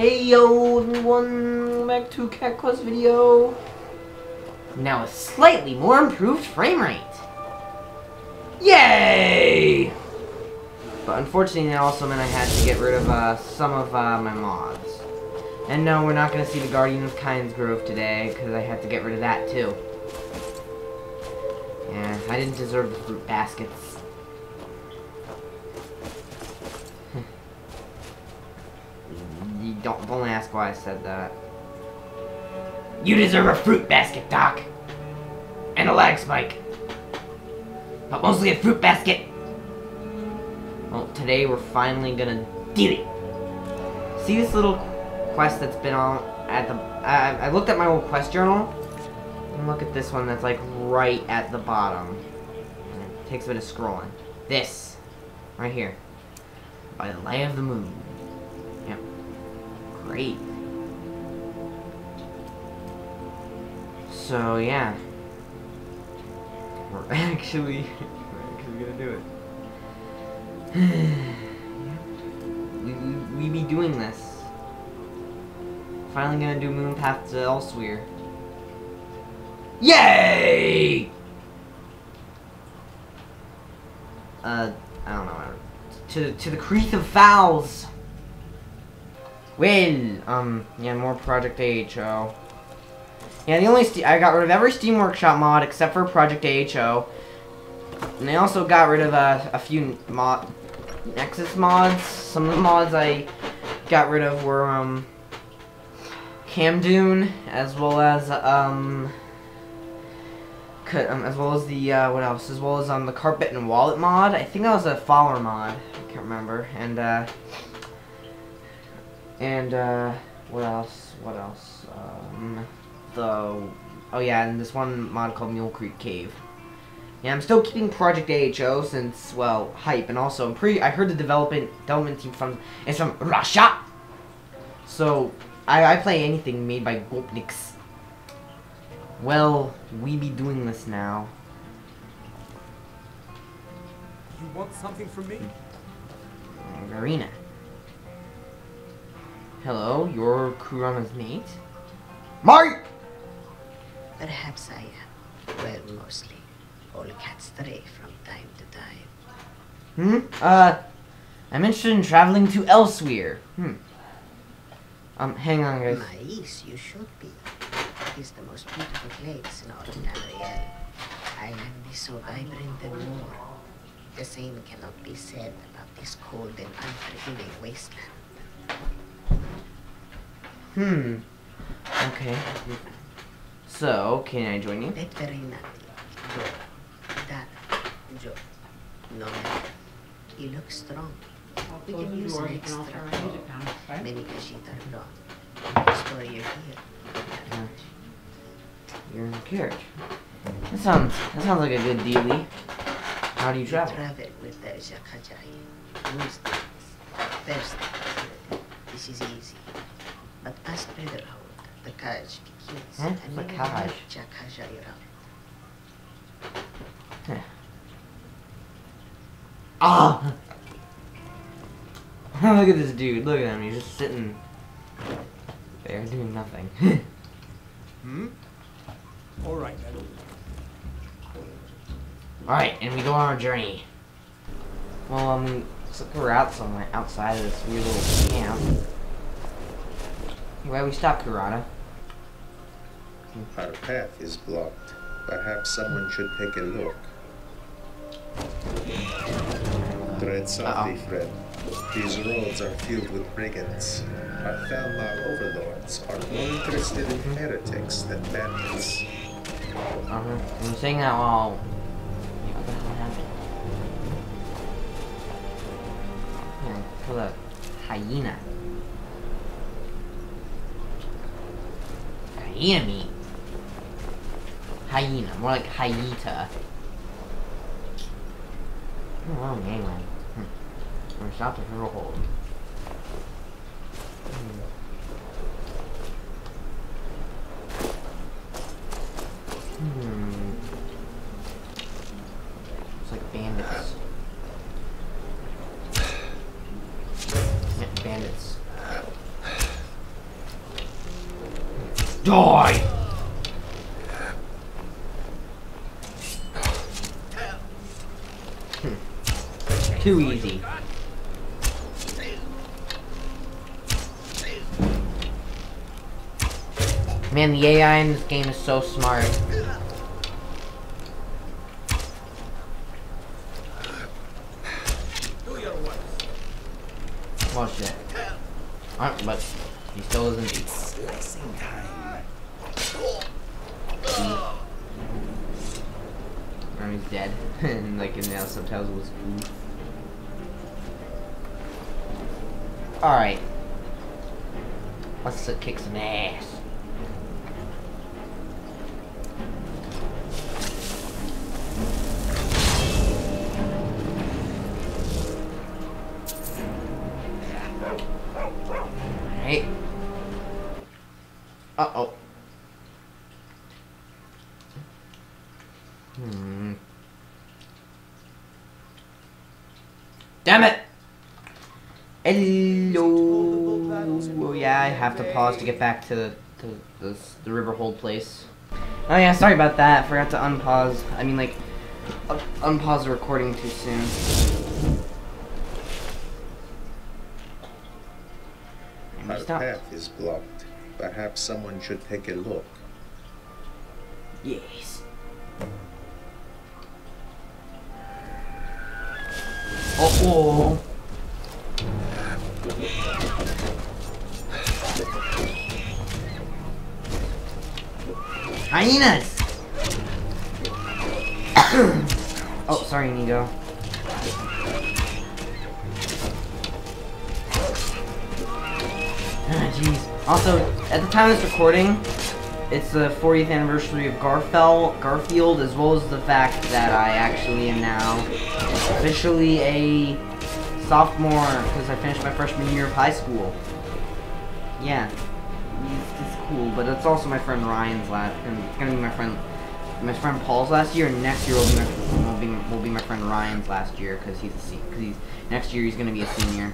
Hey yo everyone, back to Cat Quest video. Now a slightly more improved frame rate. Yay! But unfortunately that also meant I had to get rid of uh, some of uh, my mods. And no, we're not going to see the Guardian of Kynes Grove today, because I had to get rid of that too. Yeah, I didn't deserve the fruit baskets. Don't, don't ask why I said that. You deserve a fruit basket, Doc! And a lag spike! But mostly a fruit basket! Well, today we're finally gonna do it! See this little quest that's been on at the... I, I looked at my old quest journal, and look at this one that's like right at the bottom. It takes a bit of scrolling. This, right here, by the light of the moon. Great. So yeah, we're actually we're actually gonna do it. we, we, we be doing this. Finally gonna do Moon Path to Elsweyr. Yay! Uh, I don't know. To to the Creath of Fowls. Well, um, yeah, more Project AHO. Yeah, the only I got rid of every Steam Workshop mod except for Project AHO. And I also got rid of uh, a few mod Nexus mods. Some of the mods I got rid of were um Camdune as well as um, um as well as the uh, what else as well as um the carpet and wallet mod. I think that was a follower mod. I can't remember. And uh and uh what else? What else? Um the oh yeah, and this one mod called Mule Creek Cave. Yeah, I'm still keeping Project AHO since well hype, and also I'm pretty. I heard the development development team from is from Russia, so I I play anything made by Gopniks. Well, we be doing this now. You want something from me? Marina. Hello, you're Kurana's mate? Mike! Perhaps I am. Well, mostly. All cats stray from time to time. Hmm? Uh, I'm interested in traveling to Elsweyr. Hmm. Um, hang on, guys. Mais, you should be. It is the most beautiful place in all of Tamriel. Island is so vibrant and warm. The same cannot be said about this cold and unforgiving wasteland. Hmm. Okay. So, can I join you? Veterinati, Do, Dara, Jo. No matter. You look strong. We can use an extra call. Many Kashit are gone. That's why you're here. You're in the carriage. That sounds, that sounds like a good dealie. How do you We travel? travel with the Jakajai. Wednesdays, Thursdays. This is easy. But past Brotherhood, the Kaj begins. Huh? And The we Kaj? will Jakajai around. Ah! Look at this dude. Look at him. He's just sitting there doing nothing. Hmm? All right then. Alright, and we go on our journey. Well, um, looks like we're out somewhere outside of this weird little camp. Why we stop, Kurata? Our path is blocked. Perhaps someone should take a look. Tread softly, friend. These roads are filled with brigands. Our Thalmor overlords are more interested in heretics than bandits. Uh-huh. I'm saying that while... What the hell happened? Here, kill that hyena. Meat. Hyena, more like hyeta. Oh, wrong gangway. Hmm. We're stopped for a. Hmm. Hmm. It's like bandits. Die! Hmm. Too easy. Man, the AI in this game is so smart. Well, shit. Uh, but he still isn't. Slicing time. He's dead. and like in the subtitles it was oof. Alright. Let's uh, kick some ass. Alright. Uh oh. Hmm. Damn it! Hello. Oh, yeah, I have to pause to get back to the to the, the Riverhold place. Oh yeah, sorry about that. Forgot to unpause. I mean, like, unpause the recording too soon. Our path is blocked. Perhaps someone should take a look. Yes. Oh. Hyenas! oh, sorry, Nigo. Ah, jeez. Also, at the time of this recording, it's the 40th anniversary of Garfield, as well as the fact that I actually am now officially a sophomore because I finished my freshman year of high school. Yeah, it's, it's cool, but it's also my friend Ryan's last, and it's gonna be my friend, my friend Paul's last year, and next year will be my, will be, will be my friend Ryan's last year because he's a se- cause he's next year he's gonna be a senior.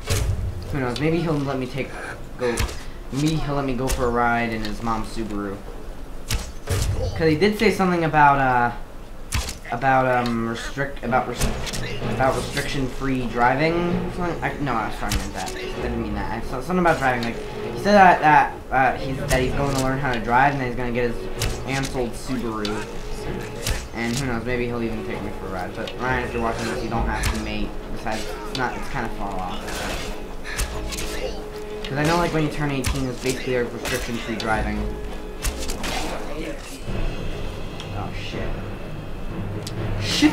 Who knows? Maybe he'll let me take go. Maybe he'll let me go for a ride in his mom's Subaru. Cause he did say something about uh about um restrict about res- about restriction free driving. I, no, I was trying to mean that. I didn't mean that. I saw something about driving. Like he said that that uh, he's that he's going to learn how to drive and that he's gonna get his aunt's Subaru. And who knows? Maybe he'll even take me for a ride. But Ryan, if you're watching this, you don't have to, mate. Besides, it's not. It's kind of far off. Because I know, like, when you turn 18, it's basically a restriction-free driving. Shit. Shit!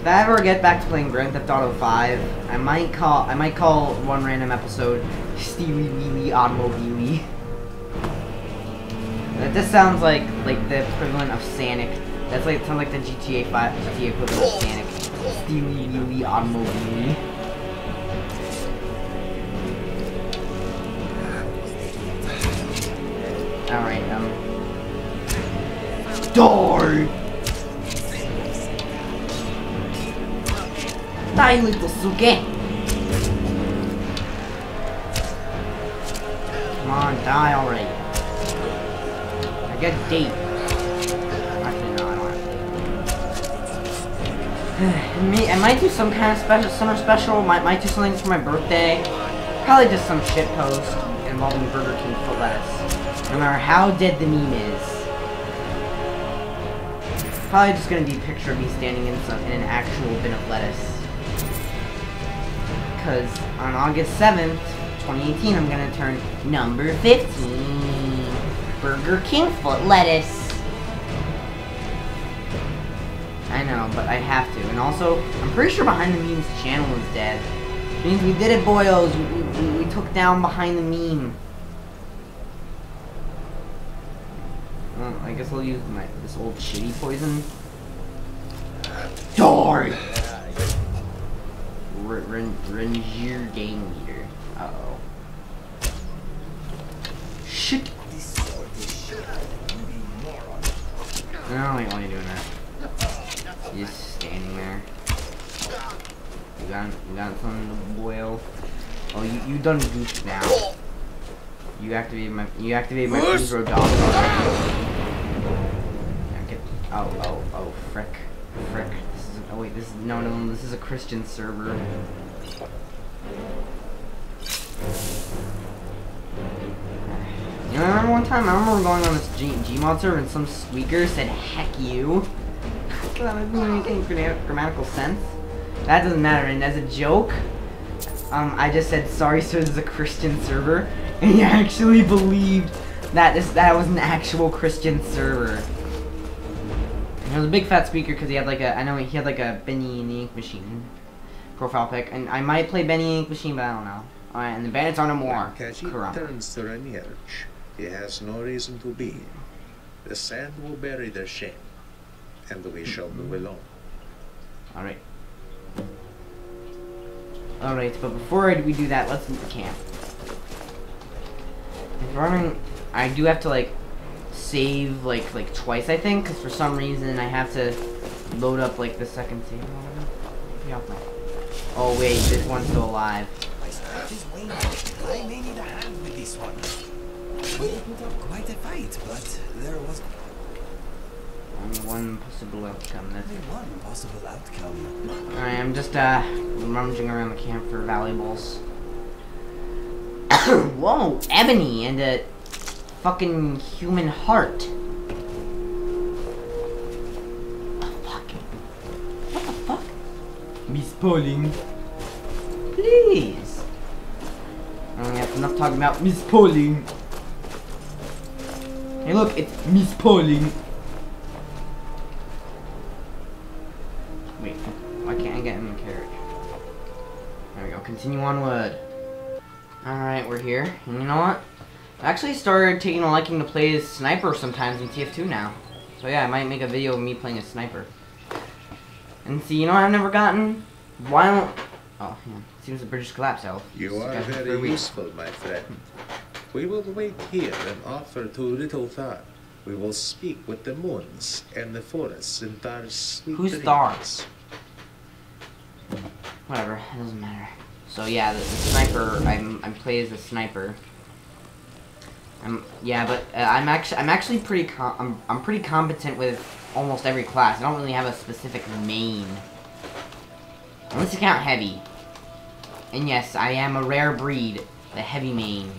If I ever get back to playing Grand Theft Auto 5, I might call I might call one random episode Steely Wheelie Automobile. That just sounds like like the equivalent of Sonic. That's like sounds like the GTA 5 GTA equivalent of Sonic. Steely Wheelie Automobile. Alright, um. Die! Die, little Suge! Come on, die already. I get a date. I don't have a date. Me, I might do some kind of special, summer special. Might, might do something for my birthday. Probably just some shit post involving Burger King foot lettuce. No matter how dead the meme is. Probably just gonna be a picture of me standing in some in an actual bin of lettuce. Cause on August 7th, 2018, I'm gonna turn number 15. Burger King foot lettuce. I know, but I have to. And also, I'm pretty sure Behind the Memes channel is dead. Means we did it, boyos. We, we, we took down Behind the Meme. Well, I guess I'll use my this old shitty poison. Ren Rengier Game Leader. Uh oh. Shit! No, why are you doing that? Just standing there. Got you got something to boil. Oh, you you done goofed now. You activated my you activated my Fusro dog. Ah! Get, oh oh oh frick frick. This is oh wait this is no no no this is a Christian server. You know, I remember one time, I remember going on this G Gmod server and some squeaker said, heck you. that doesn't make any gra- grammatical sense. That doesn't matter, and as a joke, um, I just said, sorry sir, this is a Christian server, and he actually believed that this that was an actual Christian server. It was a big fat speaker because he had like a, I know he had like a Bendy and the Ink Machine profile pic, and I might play Bendy and the Ink Machine, but I don't know. Alright, and the bandits are no more. Kaji Kurama. turns to Ranierch. He has no reason to be. The sand will bury their shame, and we shall move along. Alright. Alright, but before we do that, let's move the camp. If running, I do have to like save like like twice, I think, because for some reason I have to load up like the second save. Oh wait, this one's still alive. My strength is waning. I may need a hand with this one. We put up quite a fight, but there was Only one possible outcome. That's only one possible outcome. Alright, I'm just uh rummaging around the camp for valuables. Whoa, ebony and a fucking human heart. Oh, fuck. What the fuck? Miss Pauling. Please. I don't enough talking about Miss Pauling. Hey look, it's Miss Pauling. Continue onward. Alright, we're here. And you know what? I actually started taking a liking to play as sniper sometimes in TF2 now. So yeah, I might make a video of me playing as sniper. And see, you know what I've never gotten? Why don't... Oh, yeah. Seems the British collapsed, Elf. You are got me for a very useful, my friend. We will wait here and offer to little thought. We will speak with the moons and the forests and our sweet Who's dreams. Whatever, it doesn't matter. So yeah, the, the sniper. I'm I'm play as a sniper. I'm yeah, but uh, I'm actually I'm actually pretty com- I'm I'm pretty competent with almost every class. I don't really have a specific main, unless you count heavy. And yes, I am a rare breed, the heavy main.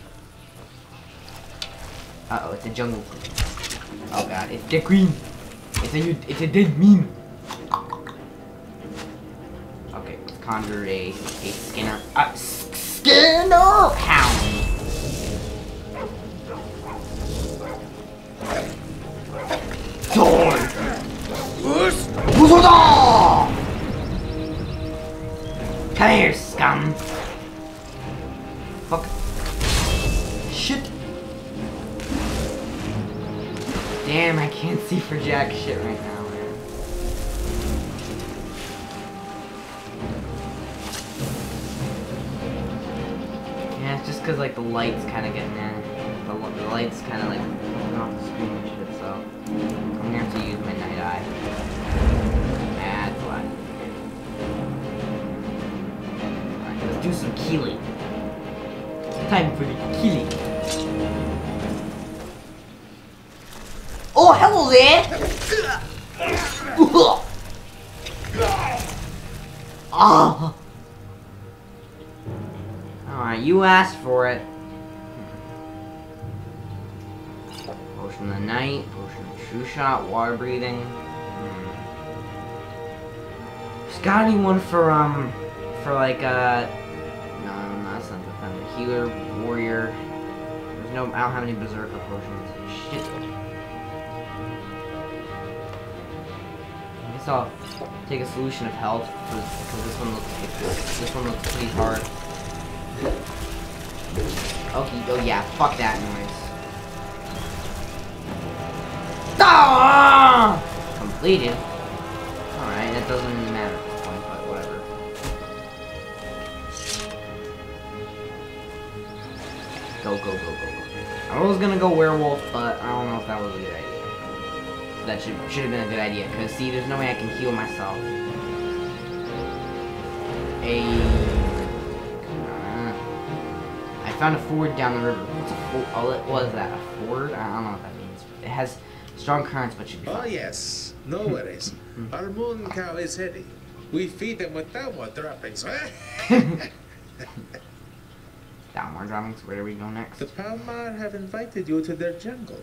Uh oh, it's a jungle. Oh god, it's the queen. It's a it's a dead meme. Conjure a, a Skinner. Uh, Skinner Hound! Come here, scum! Fuck. Shit! Damn, I can't see for jack shit right now, man. Yeah, it's cause like the lights kind of getting in. The, the lights kind of like off the screen and shit, so I'm gonna have to use my night eye. That's why. Alright, let's do some killing. Time for the killing. Oh, hello there! Ah! You asked for it. Potion of the night, potion of true shot, water breathing. Hmm. Just got anyone for um for like uh no, that's not defender. Healer, warrior. There's no I don't have any berserker potions. Shit. I guess I'll take a solution of health because this one looks this one looks pretty hard. Okay, oh yeah, fuck that noise. Ah! Completed. Alright, that doesn't really matter at this point, but whatever. Go, go, go, go, go. I was gonna go werewolf, but I don't know if that was a good idea. That should should have been a good idea, because see, there's no way I can heal myself. a. found a ford down the river. What's a ford? Oh, it was that a ford? I don't know what that means. It has strong currents, but should be. Oh, fine. yes. No hmm. worries. Hmm. Our moon cow is heady. We feed them with downward droppings. Downward droppings. Where do we go next? the Palmar have invited you to their jungle.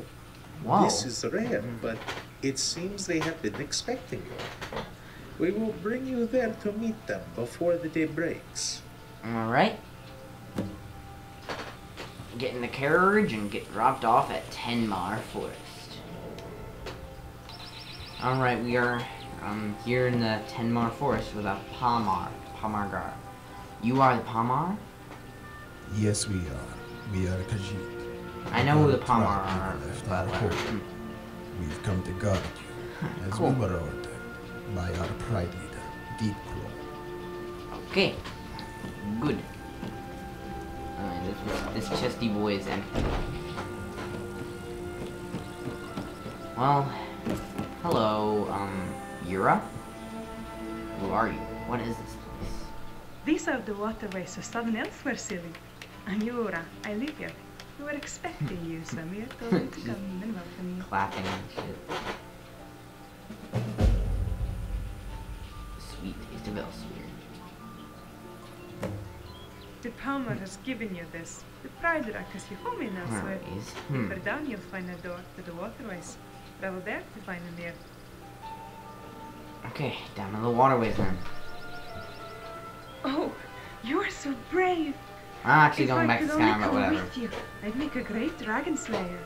Whoa. This is rare, hmm. but it seems they have been expecting you. We will bring you there to meet them before the day breaks. All right. Get in the carriage and get dropped off at Tenmar Forest. All right, we are um, here in the Tenmar Forest with a Palmar, Palmargar. You are the Palmar? Yes, we are. We are Khajiit. I know who the Palmar are. but, our uh, mm, We've come to guard you, as Cool. we were ordered by our pride leader, Deep Claw. Okay. Good. This, chesty boy is empty. Well, hello, um, Yura? Who are you? What is this place? These are the waterways of southern Elsweyr, silly. I'm Yura. I live here. We were expecting you, so we are going to come and welcome you. Clapping and shit. The Palmer has given you this. The Pride Rock has your home in Elsweyr. Alright. Hmm. Deeper down, you'll find a door to the waterways. Travel there to find them there. Okay, down to the waterways then. Oh, you are so brave. I'm actually if going I back to Skyrim, but whatever. with you, I'd make a great dragon slayer.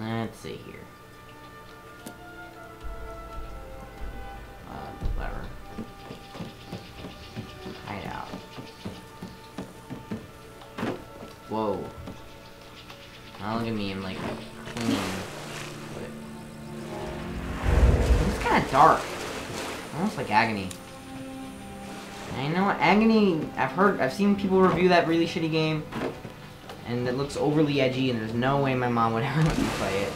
Let's see here. Agony. I know Agony. I've heard. I've seen people review that really shitty game, and it looks overly edgy. And there's no way my mom would ever let me play it.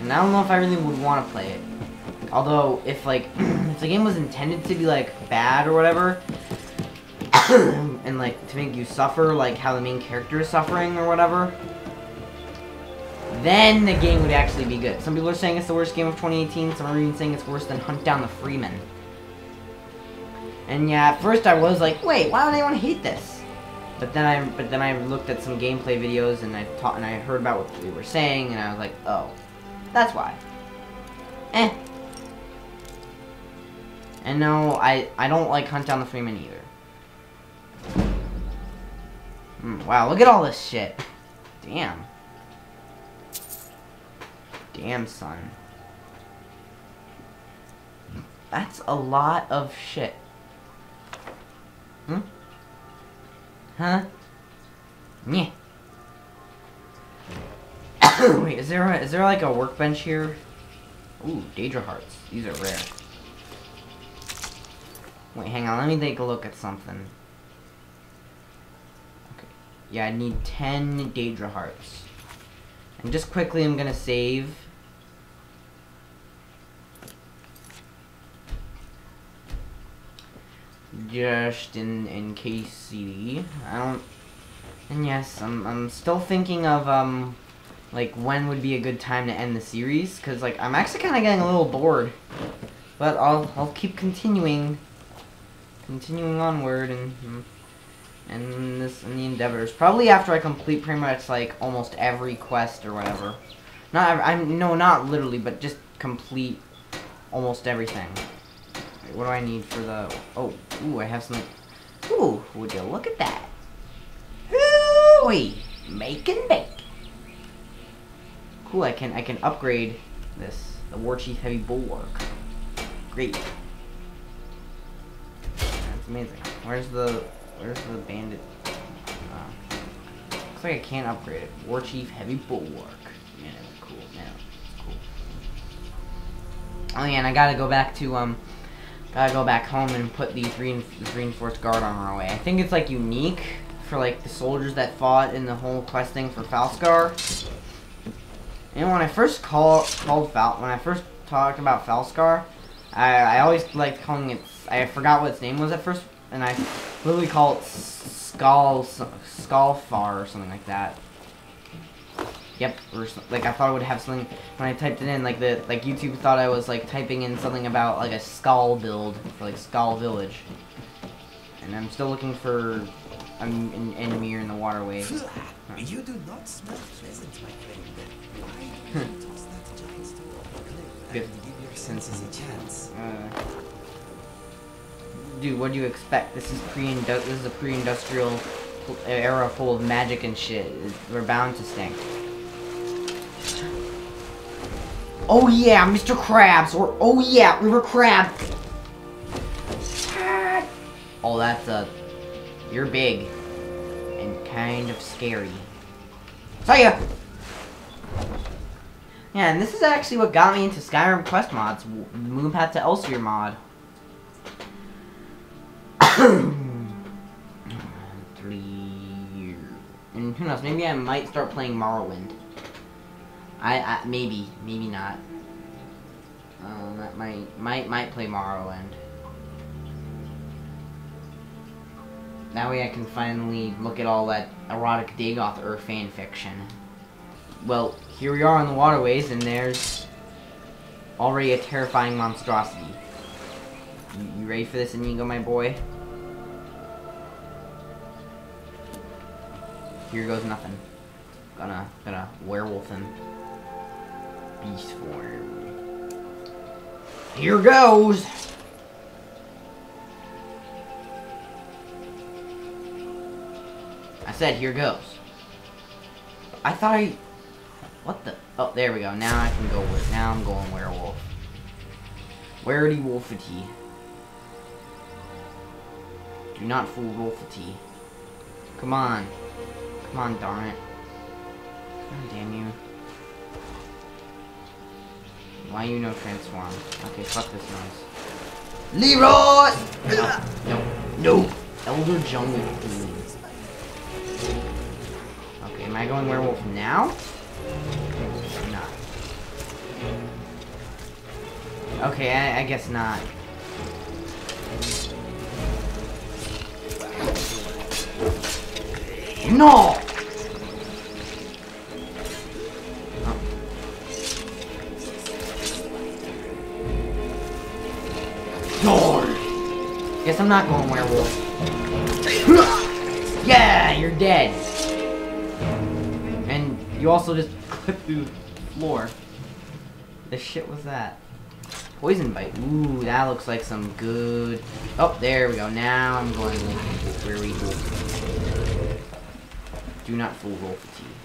And I don't know if I really would want to play it. Although, if like, if the game was intended to be like bad or whatever, and like to make you suffer, like how the main character is suffering or whatever, then the game would actually be good. Some people are saying it's the worst game of 2018. Some are even saying it's worse than Hunt Down the Freeman. And yeah, at first I was like, wait, why would anyone hate this? But then I, but then I looked at some gameplay videos and I taught and I heard about what they were saying and I was like, oh, that's why. Eh. And no, I I don't like Hunt Down the Freeman either. Hmm, wow, look at all this shit. Damn. Damn, son. That's a lot of shit. Huh? Yeah. Wait, is there a, is there like a workbench here? Ooh, Daedra hearts. These are rare. Wait, hang on. Let me take a look at something. Okay. Yeah, I need 10 Daedra hearts. And just quickly, I'm gonna save. Just in in CD. I don't. And yes, I'm I'm still thinking of um, like when would be a good time to end the series? Cause like I'm actually kind of getting a little bored. But I'll I'll keep continuing, continuing onward and and this and the endeavors. Probably after I complete pretty much like almost every quest or whatever. Not I'm no not literally, but just complete almost everything. What do I need for the? Oh, ooh, I have some. Ooh, would you look at that? Ooh, make and bake. Cool, I can I can upgrade this the War Chief Heavy Bulwark. Great. That's amazing. Where's the where's the bandit? Uh, looks like I can't upgrade it. War Chief Heavy Bulwark. Man, cool. Man, cool. Oh yeah, and I gotta go back to um, gotta go back home and put these rein- reinforced guard armor away. I think it's like unique for like the soldiers that fought in the whole quest thing for Falskaar. And when I first call, called Fal, when I first talked about Falskaar, I, I always liked calling it. I forgot what its name was at first, and I literally call it Skull Skullfar or something like that. Yep, or like I thought I would have something when I typed it in. Like the like YouTube thought I was like typing in something about like a skull build for like Skull Village, and I'm still looking for um, an enemy in the waterway. You do not smell pleasant, my friend. Why toss that giant stone off cliff and give your senses a chance? Uh, dude, what do you expect? This is pre this is a pre-industrial era full of magic and shit. We're bound to stink. Oh yeah, Mr. Krabs, or oh yeah, River Crab. Oh, that's a. You're big and kind of scary. So ya. Yeah, and this is actually what got me into Skyrim quest mods. Moonpath to Elsweyr mod. Three. And who knows? Maybe I might start playing Morrowind. I, I maybe, maybe not. Um, that might, might, might play Morrowind. That way I can finally look at all that erotic Dagoth Ur fan fiction. Well, here we are on the waterways, and there's already a terrifying monstrosity. You, you ready for this, Inigo, my boy? Here goes nothing. Gonna, gonna werewolf him. Beast form. Here goes! I said, here goes. I thought I... What the... Oh, there we go. Now I can go with... Now I'm going werewolf. Weredy wolfity. Do not fool wolfity. Come on. Come on, darn it. God damn you. Why you no transform? Okay, fuck this noise. Leroy! No. No. no. Elder Jungle Queen. Okay, am I going werewolf now? Not. Okay, I, I guess not. No! Guess I'm not going werewolf. Yeah, you're dead. And you also just clipped through the floor. The shit was that? Poison bite. Ooh, that looks like some good. Oh, there we go. Now I'm going with where we. Do not fool roll fatigue.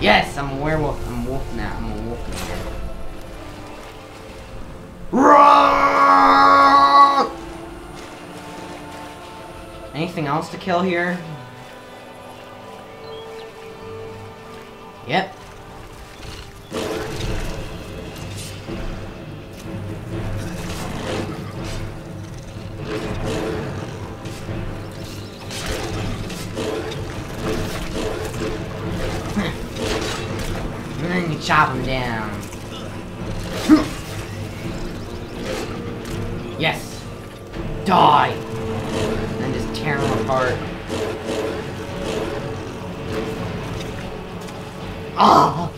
Yes, I'm a werewolf. I'm a wolf now. I'm a wolf now. Roar! Anything else to kill here? Yep. Chop him down. Yes. Die. And just tear him apart. Ah!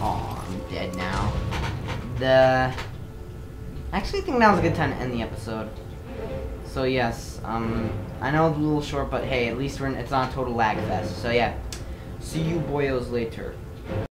Oh, I'm dead now. The. I actually think was a good time to end the episode. So yes, um, I know it's a little short, but hey, at least we're in, it's not a total lag fest. So yeah, see you boyos later.